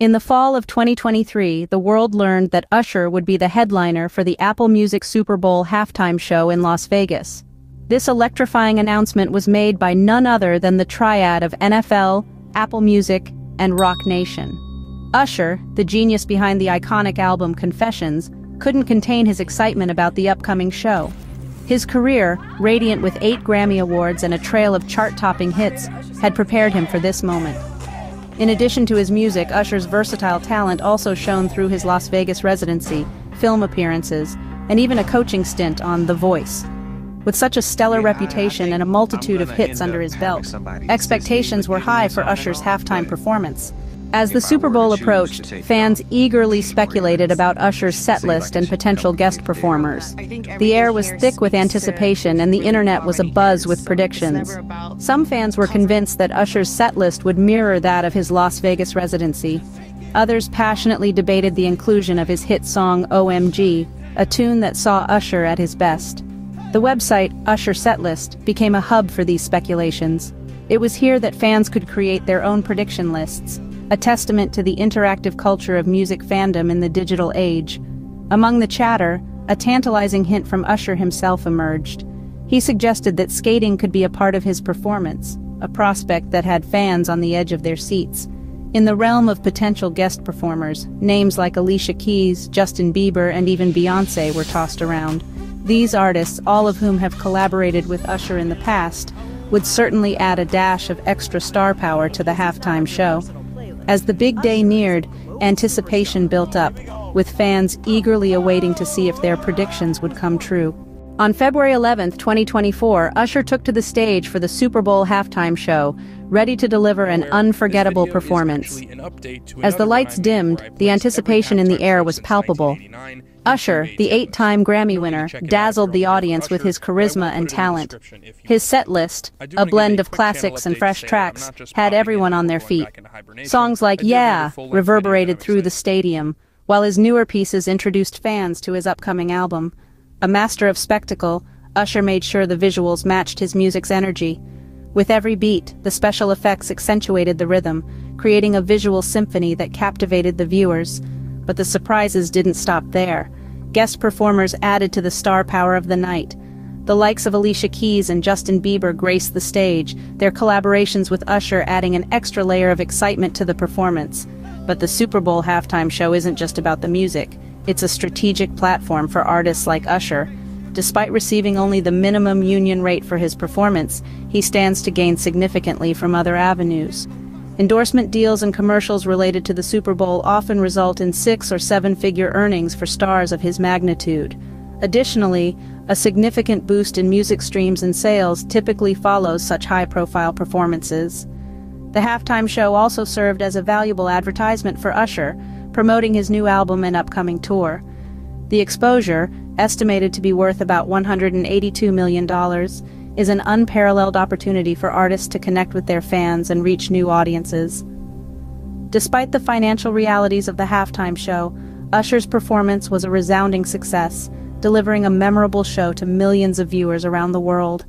In the fall of 2023, the world learned that Usher would be the headliner for the Apple Music Super Bowl halftime show in Las Vegas. This electrifying announcement was made by none other than the triad of NFL, Apple Music, and Roc Nation. Usher, the genius behind the iconic album Confessions, couldn't contain his excitement about the upcoming show. His career, radiant with eight Grammy Awards and a trail of chart-topping hits, had prepared him for this moment. In addition to his music, Usher's versatile talent also shone through his Las Vegas residency, film appearances, and even a coaching stint on The Voice. With such a stellar reputation and a multitude of hits under his belt, expectations were high for Usher's halftime performance. As the Super Bowl approached, fans eagerly speculated about Usher's setlist and potential guest performers. The air was thick with anticipation and the internet was abuzz with predictions. Some fans were convinced that Usher's setlist would mirror that of his Las Vegas residency. Others passionately debated the inclusion of his hit song OMG, a tune that saw Usher at his best. The website, Usher Setlist, became a hub for these speculations. It was here that fans could create their own prediction lists, a testament to the interactive culture of music fandom in the digital age. Among the chatter, a tantalizing hint from Usher himself emerged. He suggested that skating could be a part of his performance, a prospect that had fans on the edge of their seats. In the realm of potential guest performers, names like Alicia Keys, Justin Bieber, and even Beyoncé were tossed around. These artists, all of whom have collaborated with Usher in the past, would certainly add a dash of extra star power to the halftime show. As the big day neared, anticipation built up, with fans eagerly awaiting to see if their predictions would come true. On February 11, 2024, Usher took to the stage for the Super Bowl halftime show, ready to deliver an unforgettable performance. As the lights dimmed, the anticipation in the air was palpable. Usher, the eight-time Grammy winner, dazzled the audience with his charisma and talent. His set list, a blend of classics and fresh tracks, had everyone on their feet. Songs like Yeah reverberated through the stadium, while his newer pieces introduced fans to his upcoming album. A master of spectacle, Usher made sure the visuals matched his music's energy. With every beat, the special effects accentuated the rhythm, creating a visual symphony that captivated the viewers. But the surprises didn't stop there. Guest performers added to the star power of the night. The likes of Alicia Keys and Justin Bieber graced the stage, their collaborations with Usher adding an extra layer of excitement to the performance. But the Super Bowl halftime show isn't just about the music. It's a strategic platform for artists like Usher. Despite receiving only the minimum union rate for his performance, he stands to gain significantly from other avenues. Endorsement deals and commercials related to the Super Bowl often result in six or seven figure earnings for stars of his magnitude. Additionally, a significant boost in music streams and sales typically follows such high-profile performances. The halftime show also served as a valuable advertisement for Usher, promoting his new album and upcoming tour. The exposure, estimated to be worth about $182 million, is an unparalleled opportunity for artists to connect with their fans and reach new audiences. Despite the financial realities of the halftime show, Usher's performance was a resounding success, delivering a memorable show to millions of viewers around the world.